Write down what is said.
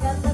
together.